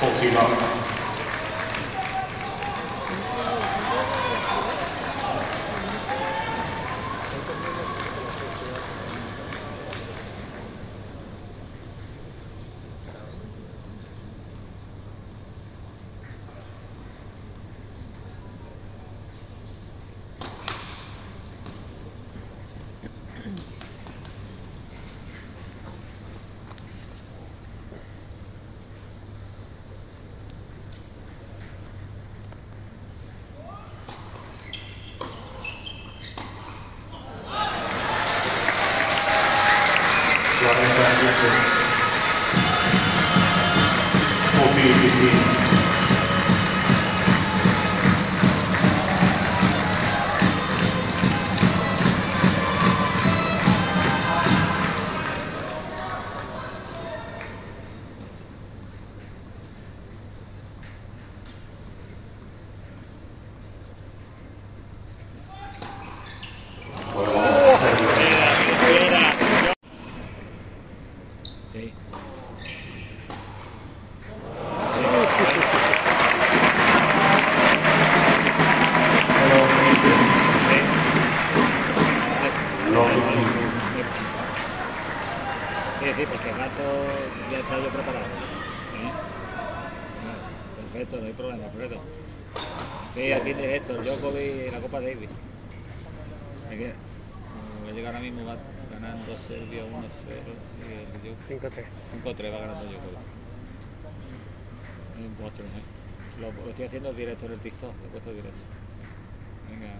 后最高 queda. Gallega ahora mismo va ganando Serbia 1-0 y el 5-3. 5-3 va ganando yo creo. Lo, lo estoy haciendo directo en el TikTok, lo he puesto directo. Venga.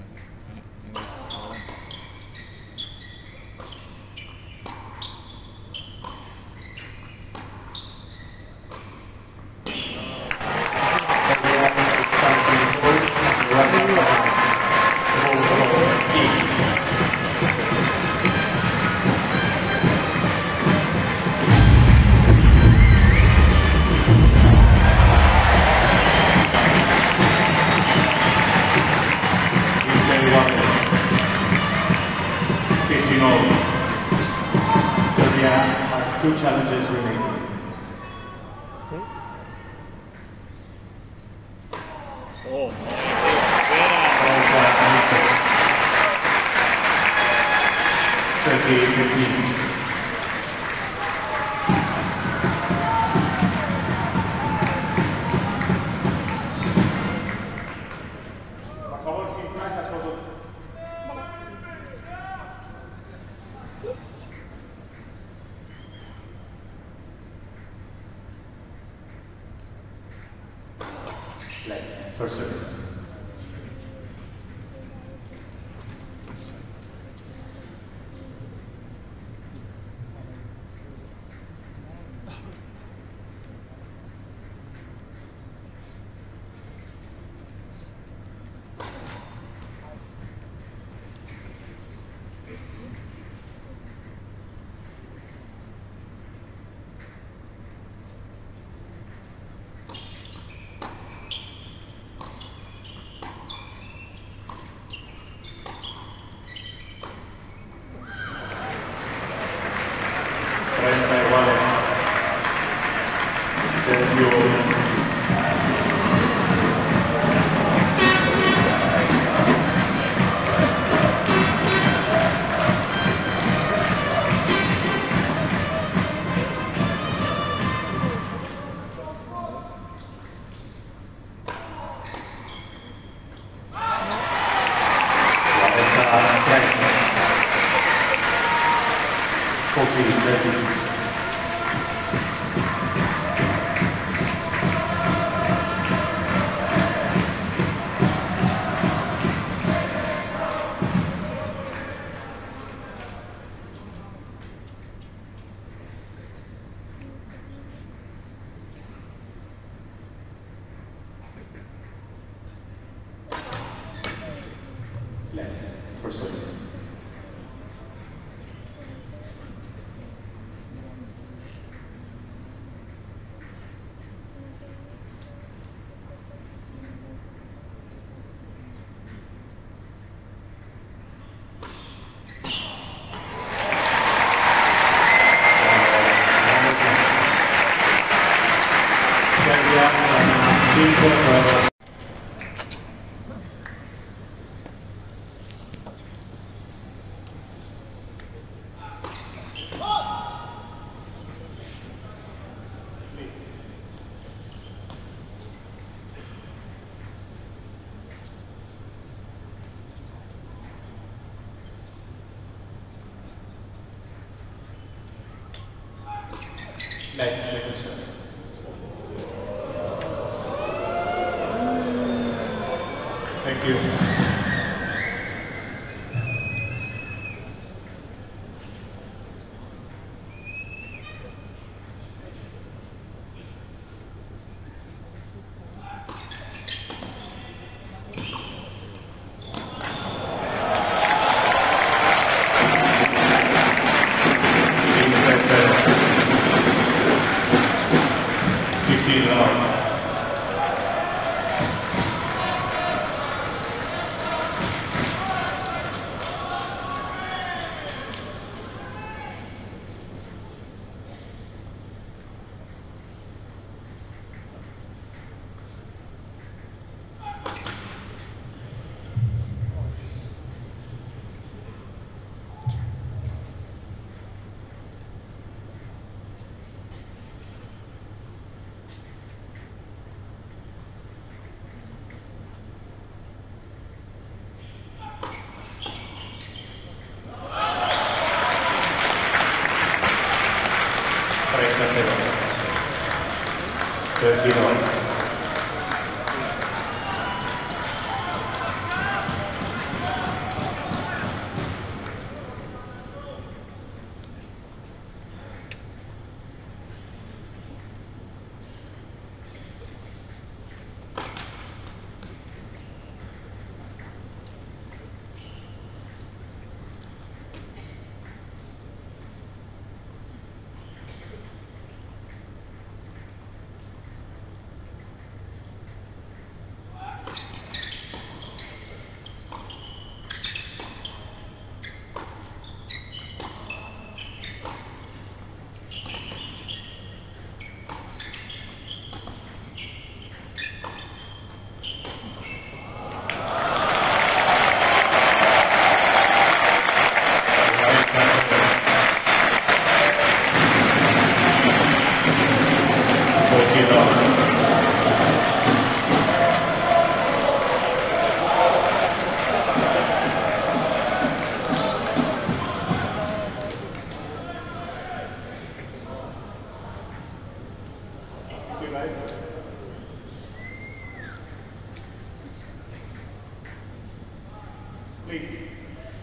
13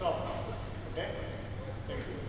Okay? Thank you.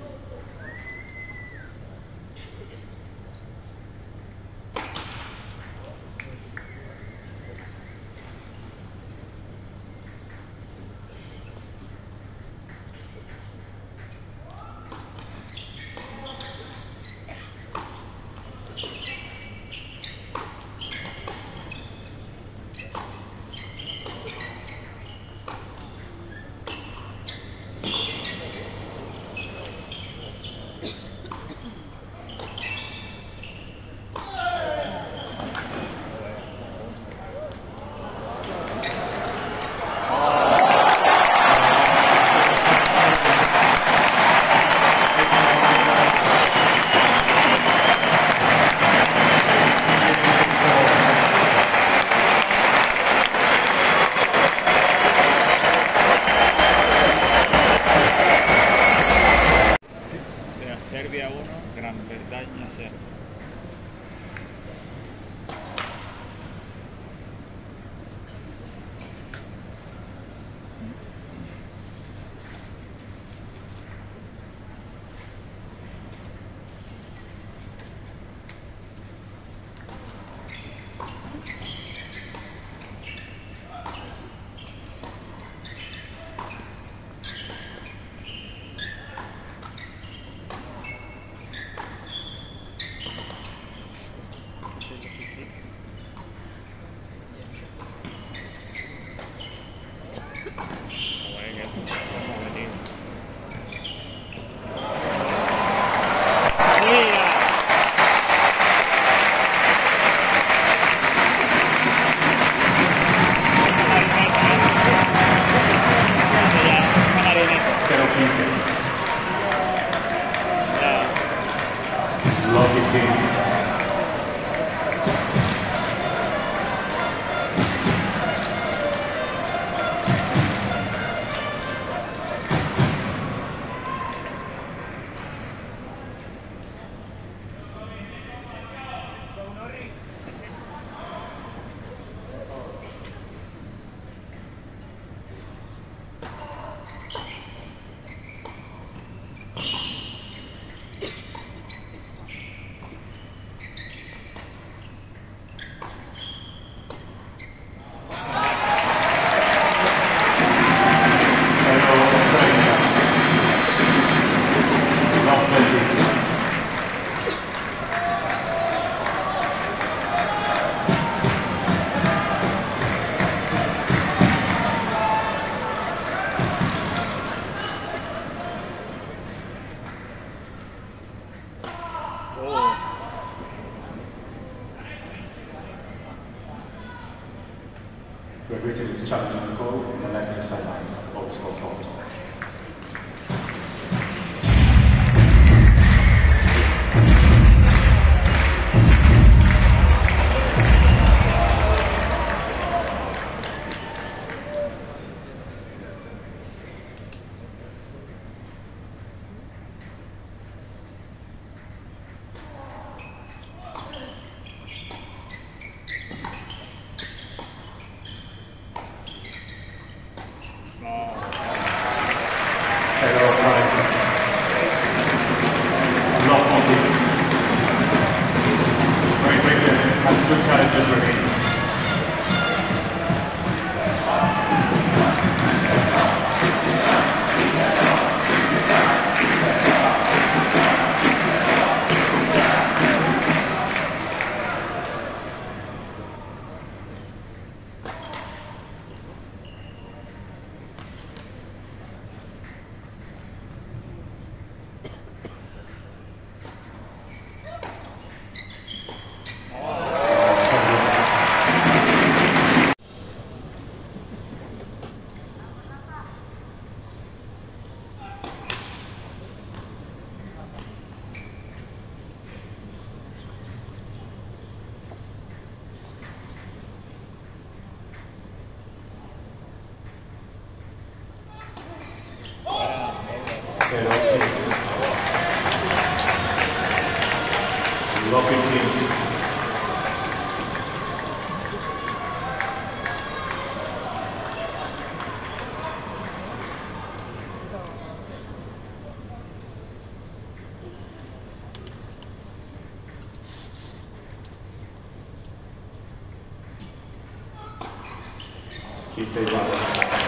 que fez uma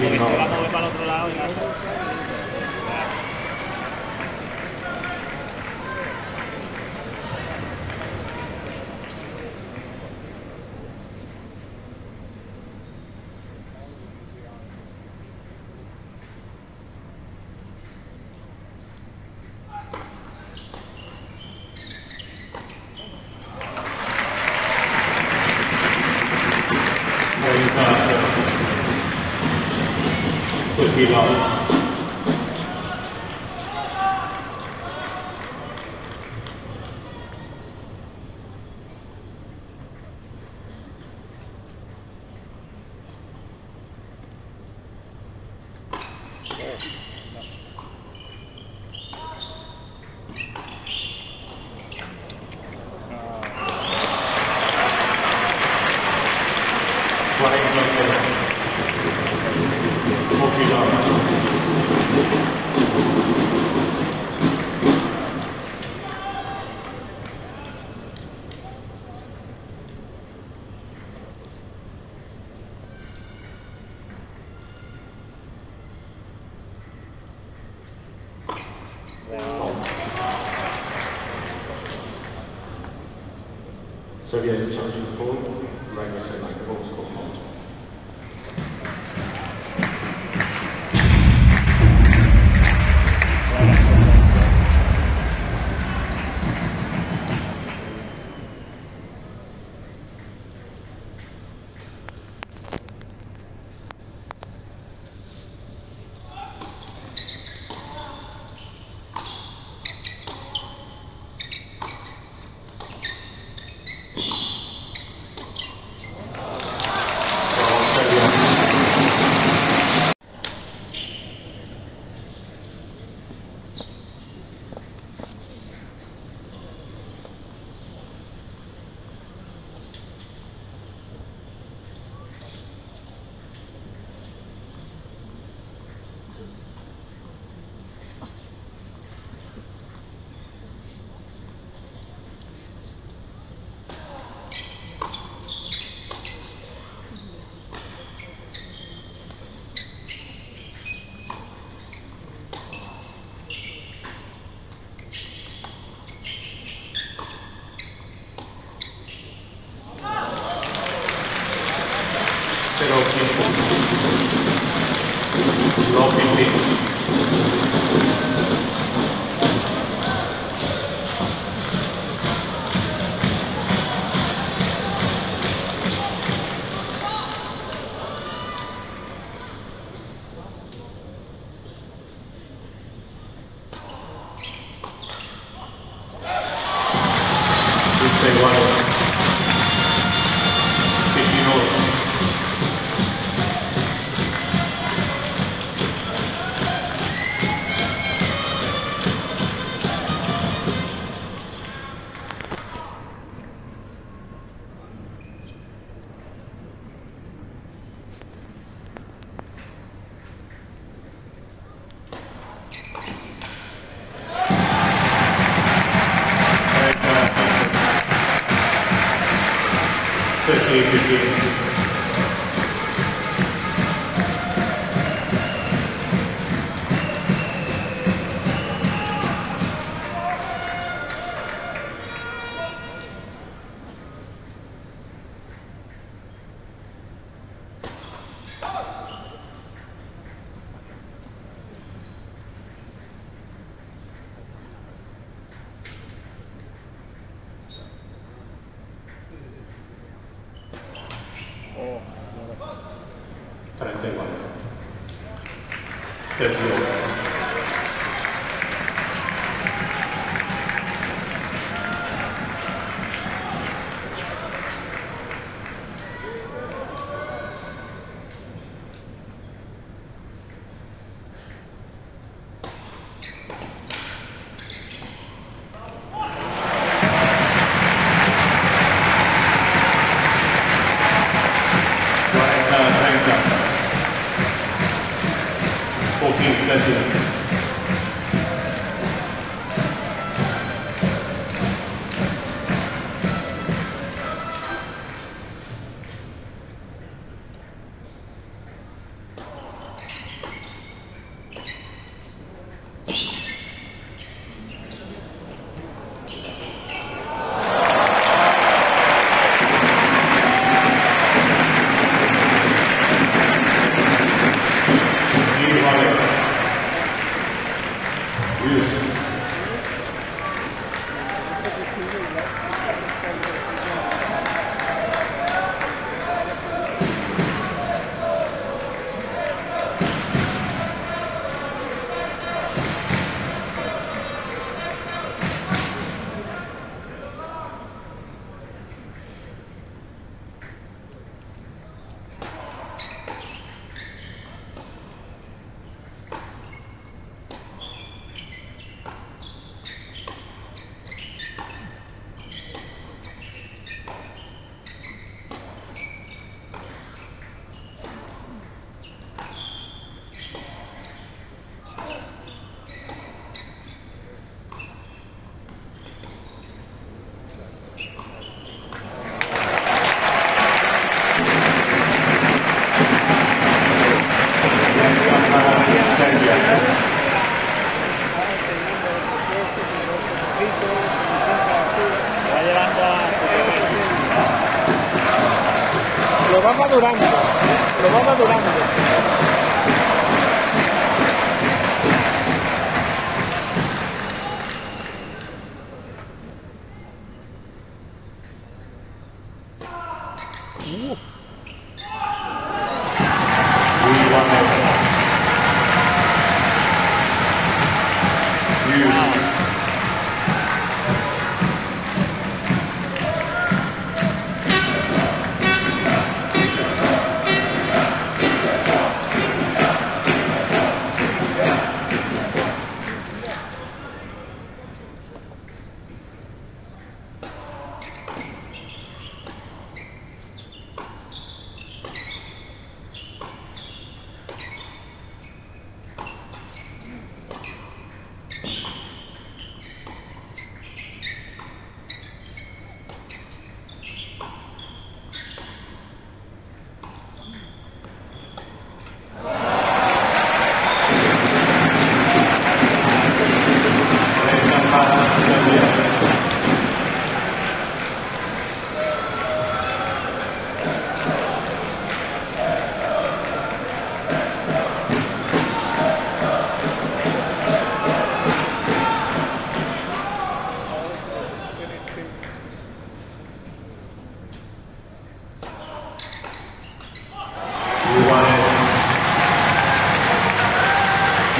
sí, no. Serbia is We'd say Thank you. Va madurando, lo va madurando.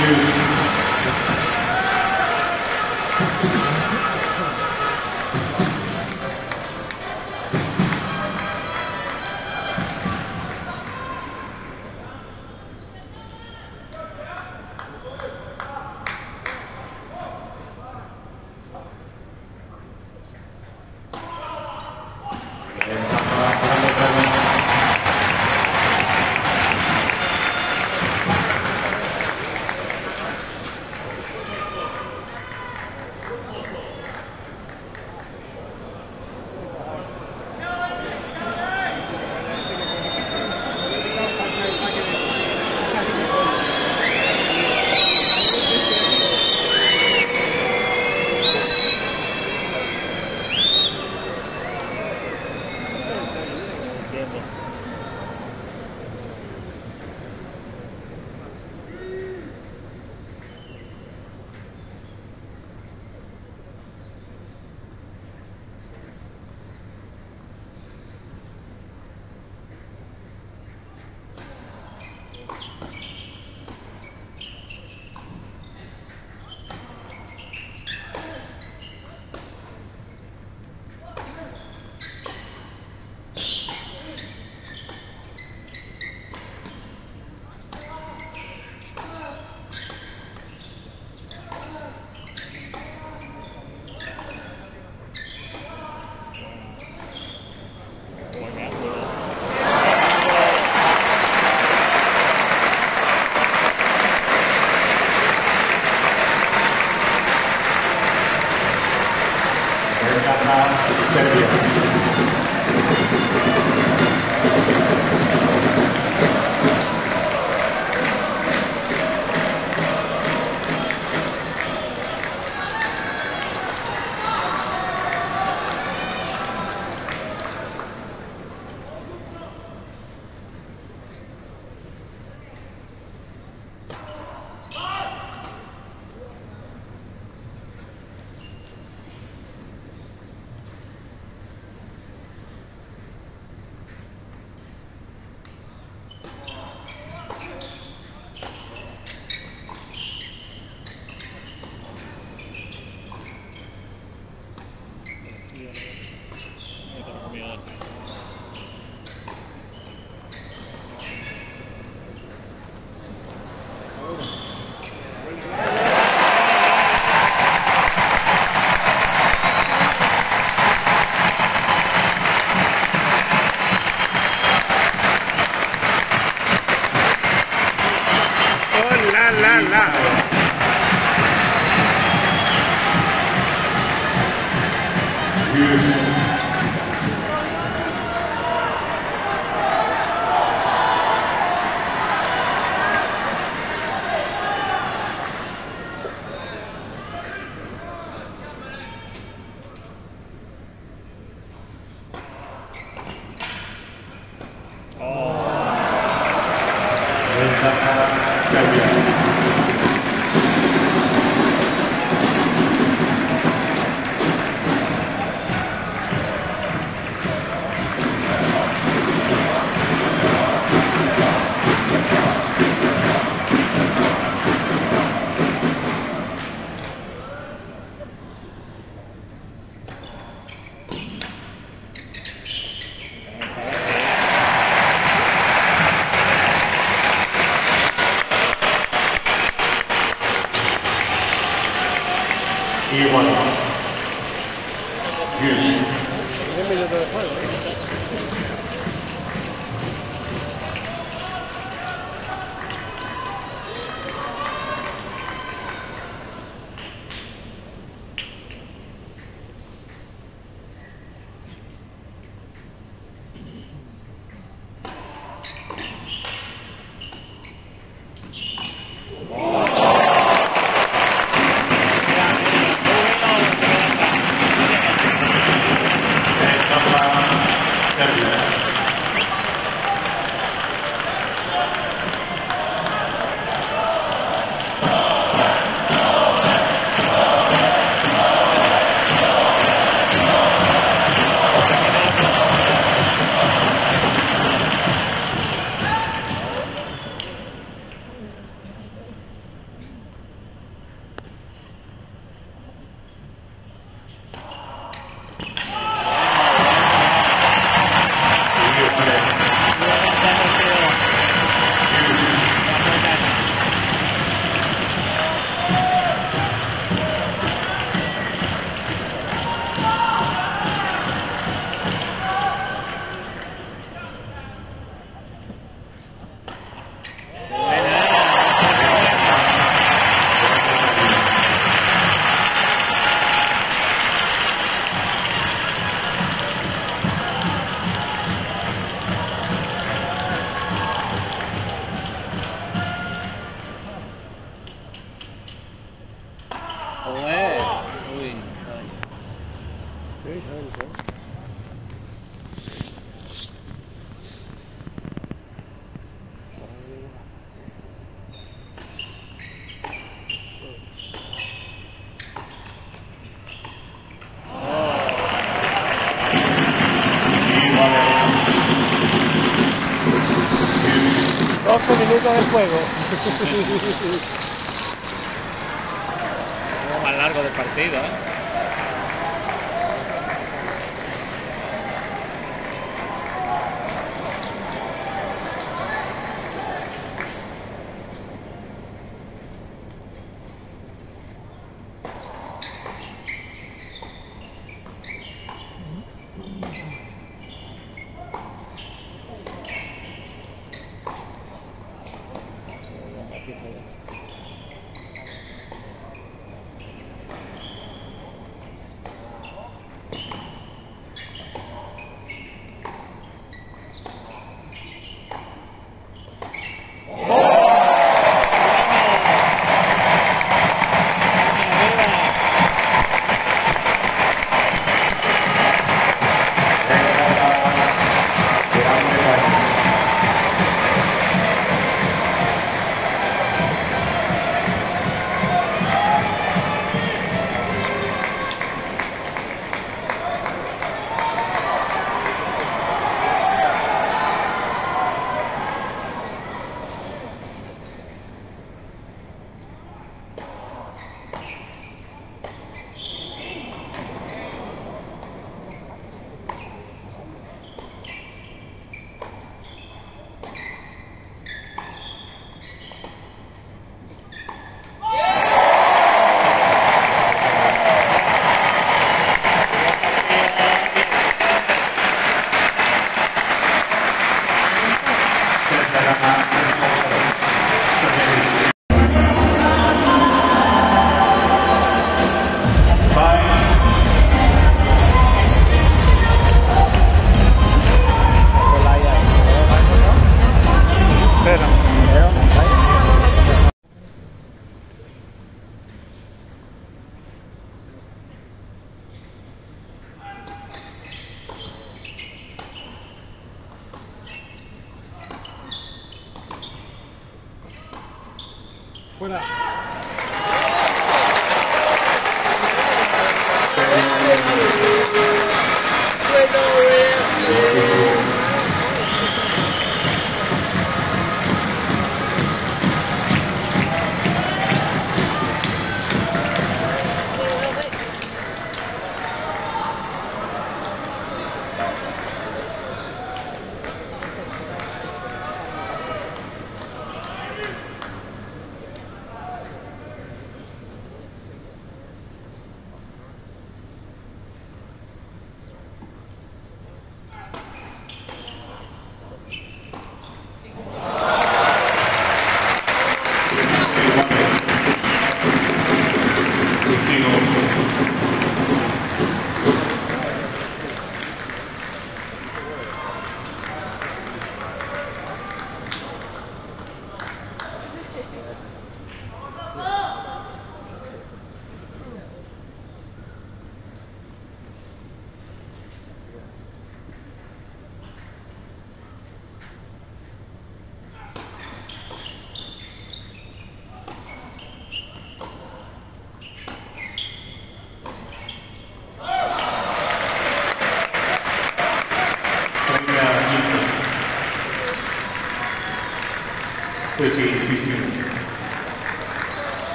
Blue. ハハハハ!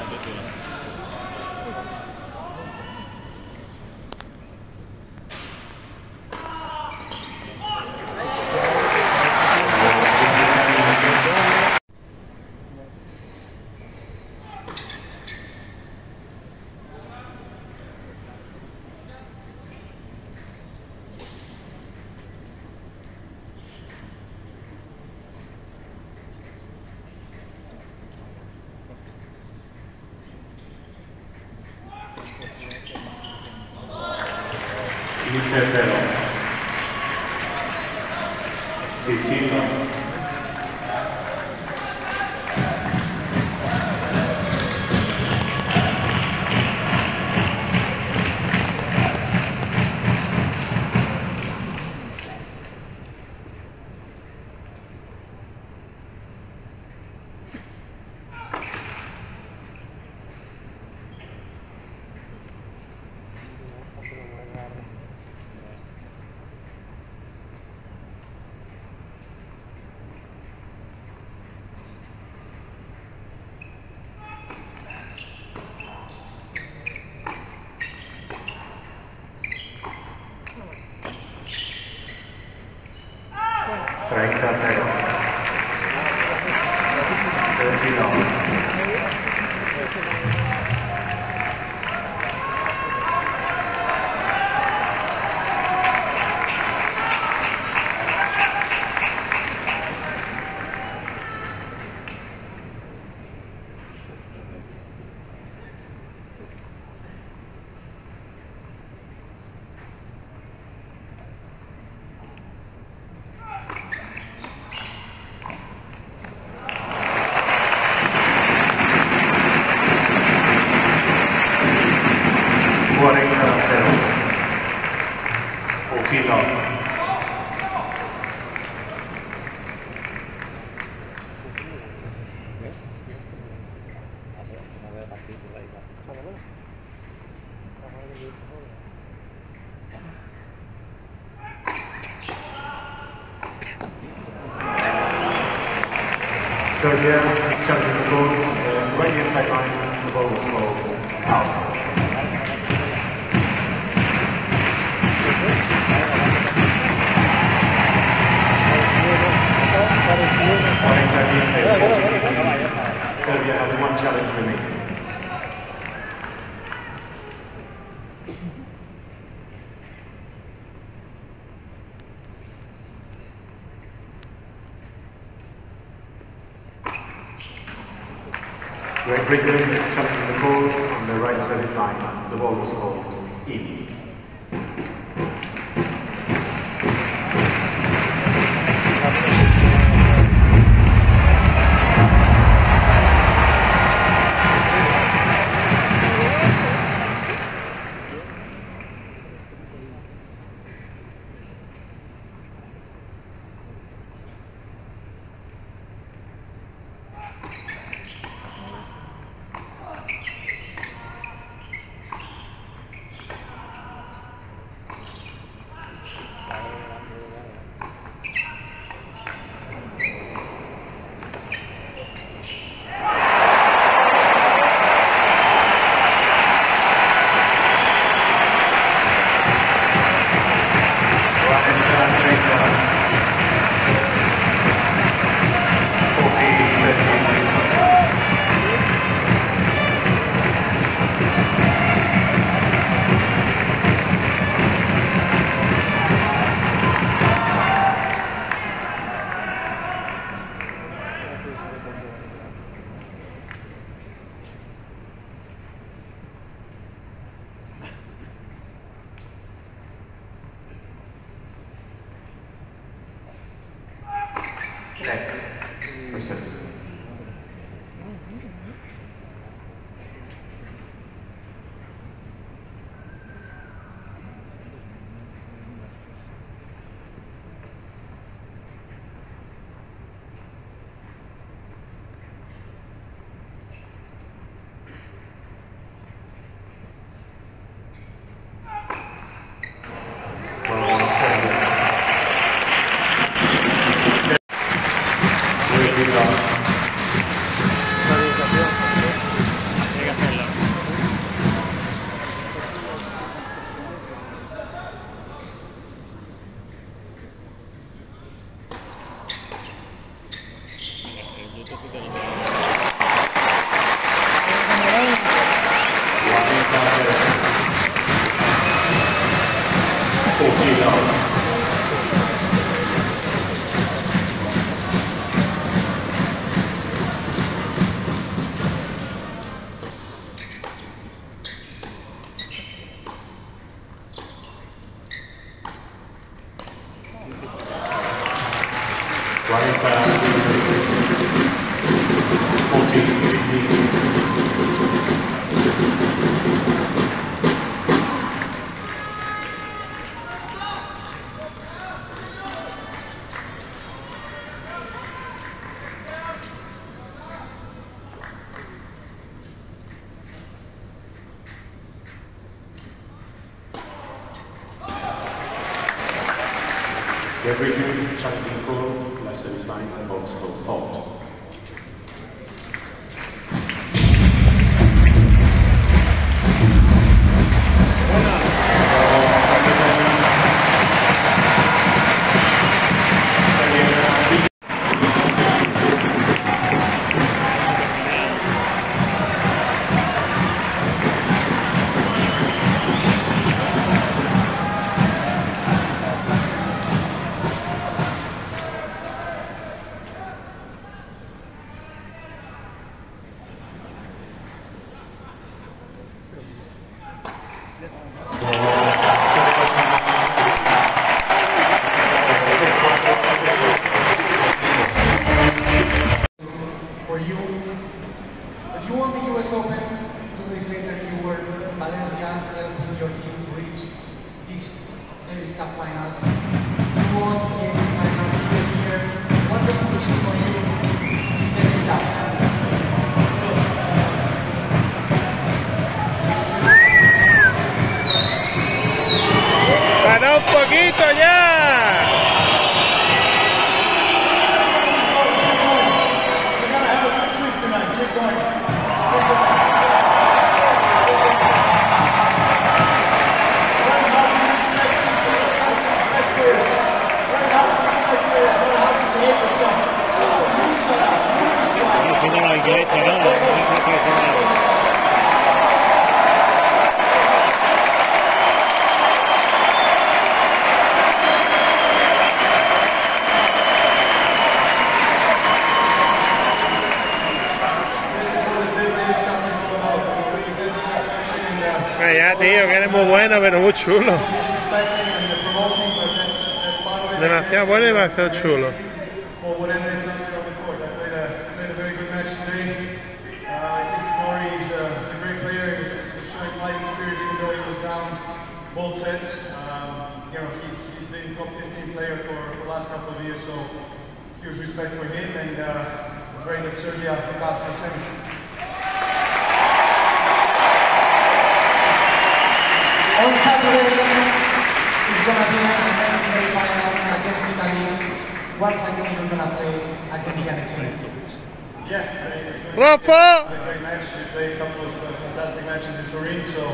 すごい。Spirit even though he was strike light, experienced. He was down both sets. Um, you know, he's, he's been top 15 player for, for the last couple of years, so huge respect for him and uh, great that Serbia passed the semis. On Saturday, it's gonna be an necessary final against Italy. Once again, you're gonna play against Jannik Yeah, ¡Rafa! great match. We played a couple of fantastic matches in Turin, so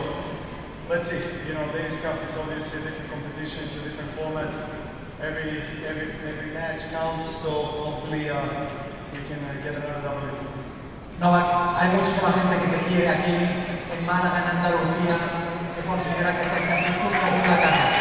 let's see. You know, Davis Cup is obviously a different competition. It's a different format. Every every every match counts. So hopefully uh, we can uh, get another W. Novak, hay muchísima gente que te quiere aquí en Málaga, en Andalucía, considera que esta es casi tu segunda casa.